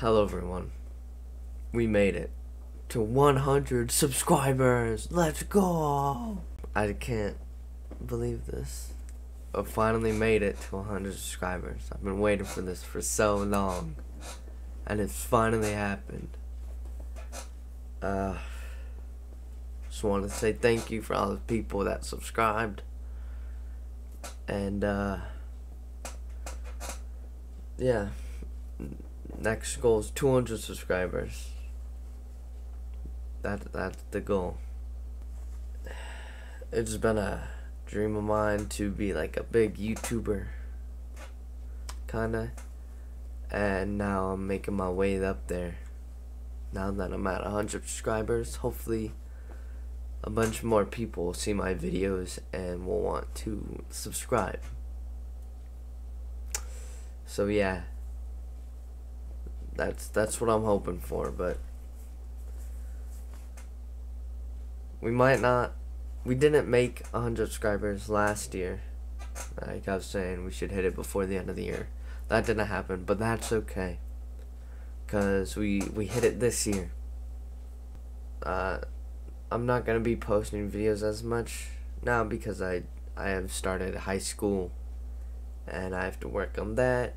Hello, everyone. We made it to 100 subscribers. Let's go. I can't believe this. I finally made it to 100 subscribers. I've been waiting for this for so long. And it's finally happened. Uh, just want to say thank you for all the people that subscribed. And, uh, yeah. Next goal is 200 subscribers. That that's the goal. It's been a dream of mine to be like a big YouTuber, kinda. And now I'm making my way up there. Now that I'm at 100 subscribers, hopefully a bunch more people will see my videos and will want to subscribe. So yeah, that's that's what I'm hoping for, but we might not. We didn't make 100 subscribers last year. Like I was saying, we should hit it before the end of the year. That didn't happen, but that's okay. Cause we we hit it this year. Uh, I'm not gonna be posting videos as much now because I I have started high school, and I have to work on that.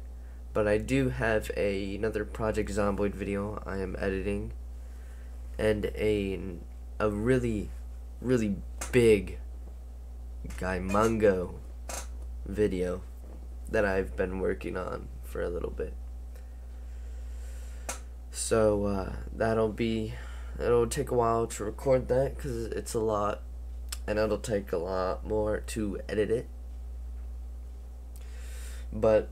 But I do have a another Project Zomboid video I am editing, and a a really really big guy Mungo video that I've been working on for a little bit. So uh, that'll be it'll take a while to record that because it's a lot, and it'll take a lot more to edit it. But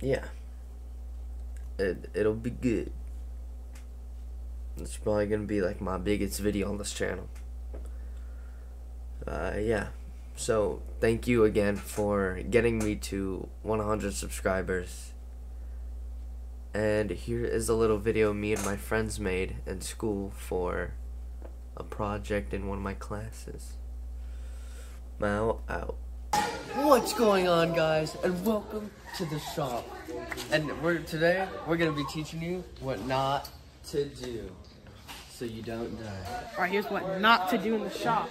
yeah, it it'll be good. It's probably gonna be like my biggest video on this channel. Uh, yeah. So thank you again for getting me to 100 subscribers. And here is a little video me and my friends made in school for a project in one of my classes. Now out. What's going on guys and welcome to the shop. And we're today we're gonna be teaching you what not to do so you don't die. Alright, here's what not to do in the shop.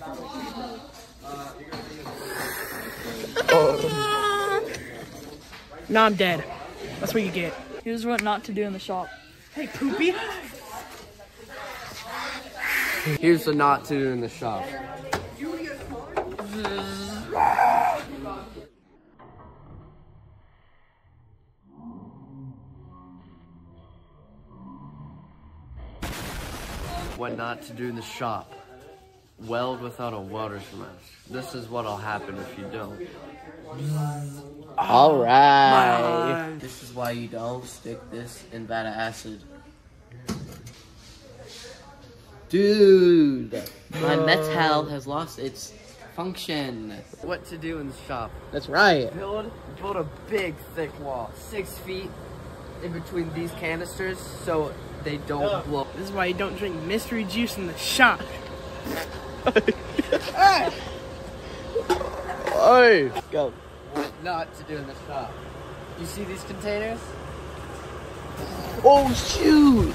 Now I'm dead. That's what you get. Here's what not to do in the shop. Hey, poopy. Here's the not to do in the shop. What not to do in the shop. Weld without a welder's mask. This is what'll happen if you don't. All right. This is why you don't stick this in Vata acid. Dude, my metal has lost its function. What to do in the shop. That's right. Build, build a big thick wall, six feet in between these canisters so they don't blow. This is why you don't drink mystery juice in the shop. Hey, go. What not to do in the shop. You see these containers? Oh shoot!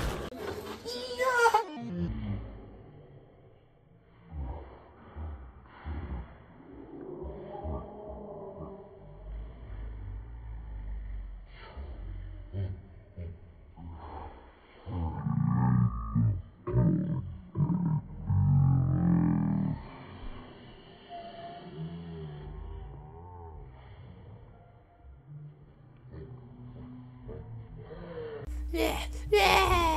Yeah, yeah.